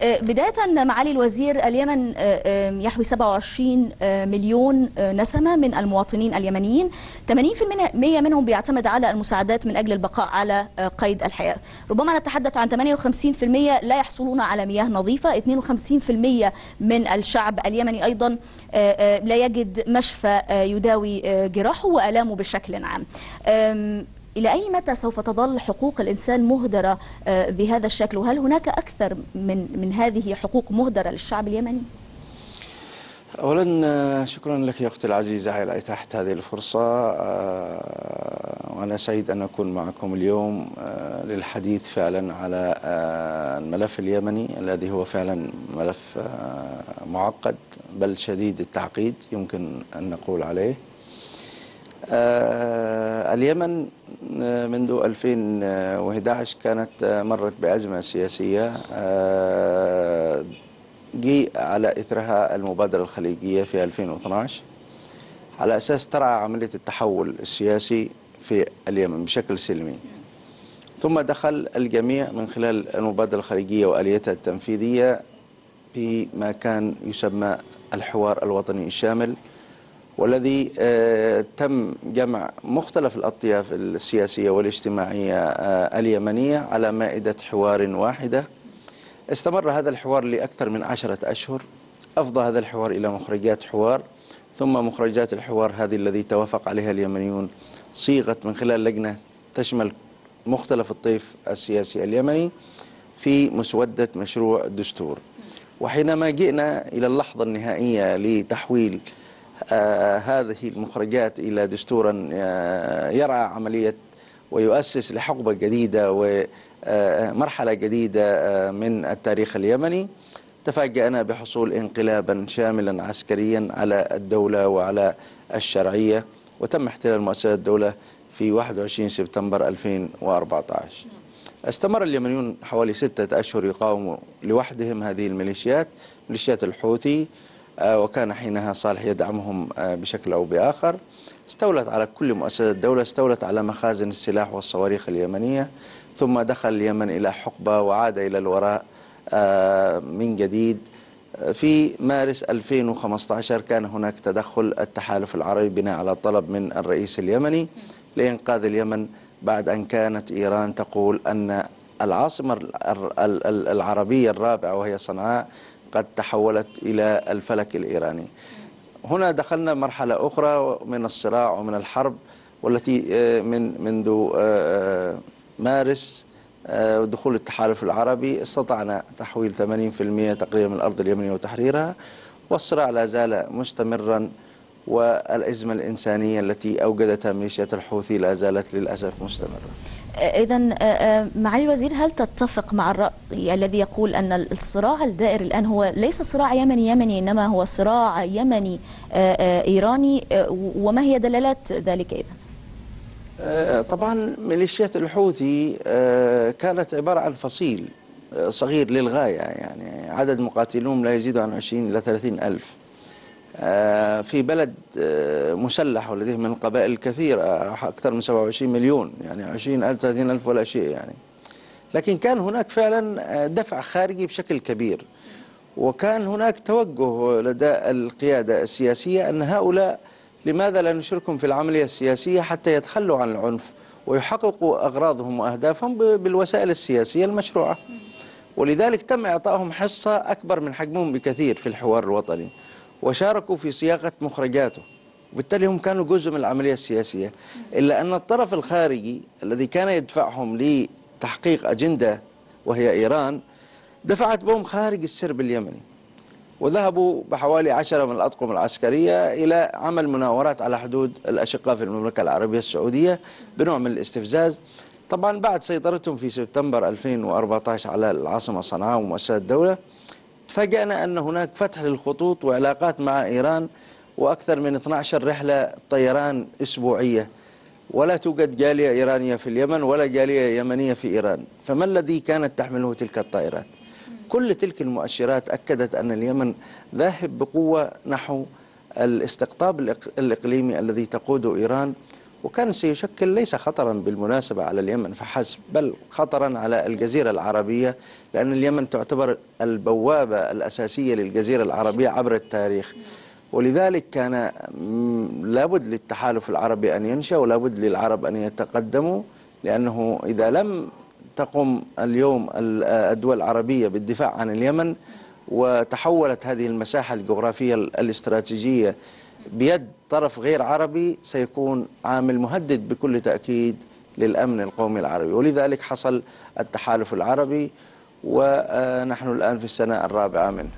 بداية معالي الوزير اليمن يحوي 27 مليون نسمة من المواطنين اليمنيين. 80% منهم بيعتمد على المساعدات من أجل البقاء على قيد الحياة. ربما نتحدث عن 58% لا يحصلون على مياه نظيفة. 52% من الشعب اليمني أيضا لا يجد مشفى يداوي جراحه وألامه بشكل عام. إلى أي متى سوف تظل حقوق الإنسان مهدرة بهذا الشكل؟ وهل هناك أكثر من, من هذه حقوق مهدرة للشعب اليمني؟ أولا شكرا لك يا أختي العزيزة على إتاحة هذه الفرصة. وأنا سعيد أن أكون معكم اليوم للحديث فعلا على الملف اليمني الذي هو فعلا ملف معقد بل شديد التعقيد يمكن أن نقول عليه. آه اليمن منذ 2011 كانت مرت بأزمة سياسية آه جي على إثرها المبادرة الخليجية في 2012 على أساس ترعى عملية التحول السياسي في اليمن بشكل سلمي. ثم دخل الجميع من خلال المبادرة الخليجية وآليتها التنفيذية بما كان يسمى الحوار الوطني الشامل. والذي تم جمع مختلف الأطياف السياسية والاجتماعية اليمنية على مائدة حوار واحدة. استمر هذا الحوار لأكثر من عشرة أشهر. أفضى هذا الحوار إلى مخرجات حوار. ثم مخرجات الحوار هذه الذي توافق عليها اليمنيون صيغت من خلال لجنة تشمل مختلف الطيف السياسي اليمني في مسودة مشروع الدستور وحينما جئنا إلى اللحظة النهائية لتحويل آه هذه المخرجات إلى دستورا آه يرعى عملية ويؤسس لحقبة جديدة ومرحلة جديدة آه من التاريخ اليمني. تفاجأنا بحصول انقلابا شاملا عسكريا على الدولة وعلى الشرعية وتم احتلال مؤسسات الدولة في 21 سبتمبر 2014 استمر اليمنيون حوالي ستة أشهر يقاوموا لوحدهم هذه الميليشيات ميليشيات الحوثي وكان حينها صالح يدعمهم بشكل أو بآخر. استولت على كل مؤسسات الدولة استولت على مخازن السلاح والصواريخ اليمنية ثم دخل اليمن إلى حقبة وعاد إلى الوراء من جديد. في مارس 2015 كان هناك تدخل التحالف العربي بناء على طلب من الرئيس اليمني لإنقاذ اليمن بعد أن كانت إيران تقول أن العاصمة العربية الرابعة وهي صنعاء قد تحولت إلى الفلك الإيراني. هنا دخلنا مرحلة أخرى من الصراع ومن الحرب والتي من منذ مارس دخول التحالف العربي استطعنا تحويل 80% تقريبا من الأرض اليمنية وتحريرها والصراع لا زال مستمرا والأزمة الإنسانية التي أوجدتها ميليشيات الحوثي لا زالت للأسف مستمرة. إذا معالي الوزير هل تتفق مع الرأي الذي يقول أن الصراع الدائر الآن هو ليس صراع يمني يمني إنما هو صراع يمني إيراني وما هي دلالات ذلك إذا؟ طبعا ميليشيات الحوثي كانت عبارة عن فصيل صغير للغاية يعني عدد مقاتلون لا يزيد عن 20 إلى 30 ألف في بلد مسلح ولديه من القبائل الكثيرة أكثر من 27 مليون يعني 20 ألف 30 ألف ولا شيء يعني. لكن كان هناك فعلا دفع خارجي بشكل كبير. وكان هناك توجه لدى القيادة السياسية أن هؤلاء لماذا لا نشركهم في العملية السياسية حتى يتخلوا عن العنف ويحققوا أغراضهم وأهدافهم بالوسائل السياسية المشروعة. ولذلك تم إعطائهم حصة أكبر من حجمهم بكثير في الحوار الوطني. وشاركوا في صياغة مخرجاته. وبالتالي هم كانوا جزء من العملية السياسية. إلا أن الطرف الخارجي الذي كان يدفعهم لتحقيق أجندة وهي إيران دفعت بهم خارج السرب اليمني. وذهبوا بحوالي عشرة من الأطقم العسكرية إلى عمل مناورات على حدود الأشقاء في المملكة العربية السعودية بنوع من الاستفزاز. طبعا بعد سيطرتهم في سبتمبر 2014 على العاصمة صنعاء ومؤسسات الدولة تفاجأنا أن هناك فتح للخطوط وعلاقات مع إيران وأكثر من 12 رحلة طيران أسبوعية. ولا توجد جالية إيرانية في اليمن ولا جالية يمنية في إيران. فما الذي كانت تحمله تلك الطائرات؟ كل تلك المؤشرات أكدت أن اليمن ذاهب بقوة نحو الاستقطاب الإقليمي الذي تقوده إيران وكان سيشكل ليس خطرا بالمناسبة على اليمن فحسب بل خطرا على الجزيرة العربية لأن اليمن تعتبر البوابة الأساسية للجزيرة العربية عبر التاريخ. ولذلك كان لابد للتحالف العربي أن ينشأ ولابد للعرب أن يتقدموا لأنه إذا لم تقم اليوم ال- الدول العربية بالدفاع عن اليمن وتحولت هذه المساحة الجغرافية ال- الاستراتيجية بيد طرف غير عربي سيكون عامل مهدد بكل تأكيد للأمن القومي العربي. ولذلك حصل التحالف العربي ونحن الآن في السنة الرابعة منه.